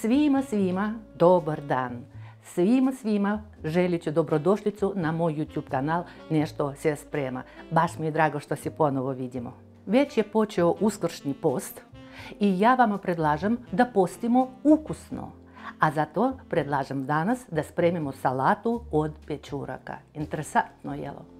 Svima, svima dobar dan. Svima, svima želit ću dobrodošlicu na moj YouTube kanal Nešto se sprema. Baš mi je drago što se ponovo vidimo. Već je počeo uskršnji post i ja vam predlažem da postimo ukusno. A zato predlažem danas da spremimo salatu od pečuraka. Interesantno jelo.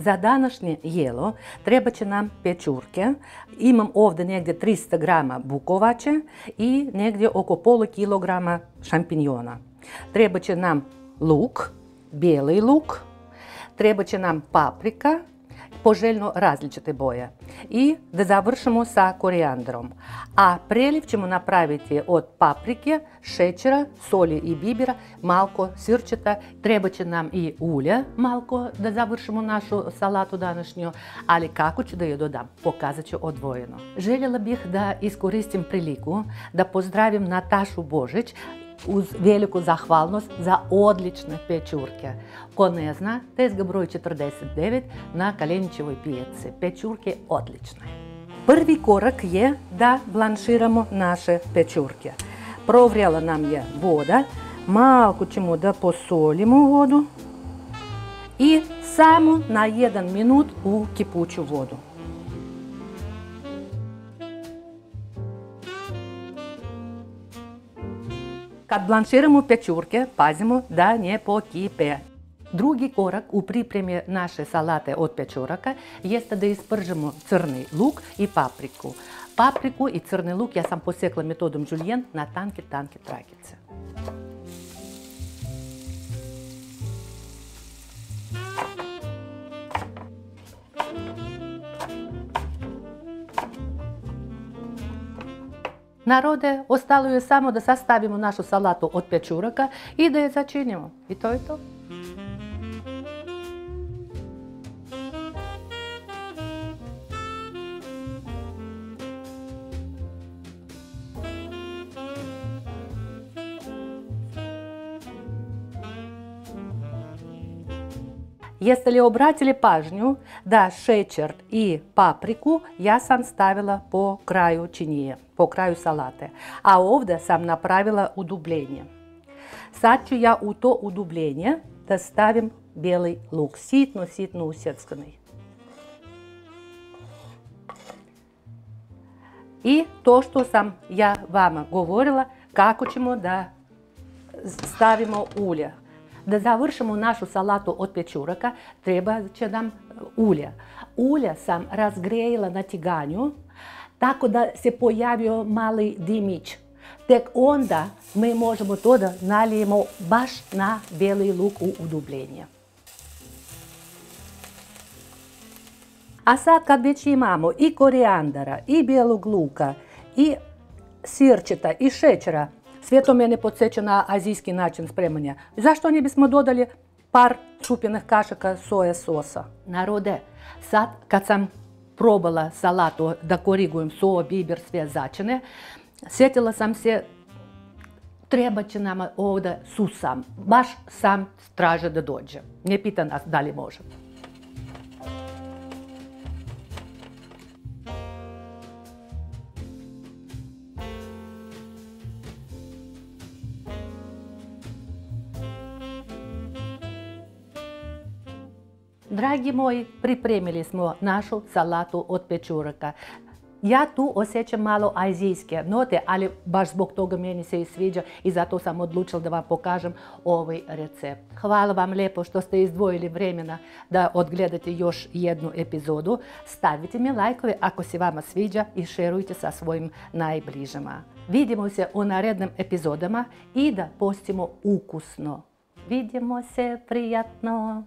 Za današnje jelo treba će nam pečurke. Imam ovdje negdje 300 grama bukovače i negdje oko polu kilograma šampinjona. Treba će nam luk, bijeli luk, treba će nam paprika, poželjno različite boje. I da završimo sa korijandrom. A preliv ćemo napraviti od paprike, šećera, soli i bibira, malko sirčeta. Treba će nam i ulje malko da završimo našu salatu današnju, ali kako ću da je dodam, pokazat ću odvojeno. Željela bih da iskoristim priliku da pozdravim Natašu Božić, uz veliku zahvalnost za odlične pečurke. Ko ne zna, tezga broj 49 na Kalenićevoj pijaci. Pečurke odlične. Prvi korak je da blanširamo naše pečurke. Provrjela nam je voda, malo ćemo da posolimo vodu i samo na jedan minut u kipuću vodu. Kad blanširamo pečurke, pazimo da ne pokipe. Drugi korak u pripremi naše salate od pečuraka jeste da ispržemo crni luk i papriku. Papriku i crni luk ja sam posekla metodom julienne na tanke, tanke trakice. Narode, ostalo je samo da sastavimo našu salatu od pečuraka i da je začinimo. I to je to. Jeste li obratili pažnju da šećer i papriku ja sam stavila po kraju činije, po kraju salate. A ovdje sam napravila udubljenje. Sad ću ja u to udubljenje da stavim bijeli luk, sitno, sitno usjeckani. I to što sam ja vama govorila, kako ćemo da stavimo ulje. Da završimo našu salatu od pečuraka, treba će nam ulja. Ulja sam razgrejila na tiganju, tako da se pojavio mali dimić. Tek onda mi možemo to da nalijemo baš na bijeli luk u udubljenje. A sad kad već imamo i korijandara, i bijelog luka, i sirčeta, i šećera, sve to mene podsjeća na azijski način spremanja. Zašto ne bismo dodali par čupljenih kašaka soja sosa? Narode, sad kad sam probala salatu da korigujem so, bibir, sve začine, sjetila sam se treba će nama ovdje susam. Baš sam traže da dođe. Ne pita nas da li može. Dragi moji, pripremili smo našu salatu od pečuraka. Ja tu osjećam malo azijske note, ali baš zbog toga meni se i sviđa i zato sam odlučila da vam pokažem ovaj recept. Hvala vam lijepo što ste izdvojili vremena da odgledate još jednu epizodu. Stavite mi lajkove ako se vama sviđa i šerujte sa svojim najbližima. Vidimo se u narednim epizodama i da postimo ukusno. Vidimo se prijatno!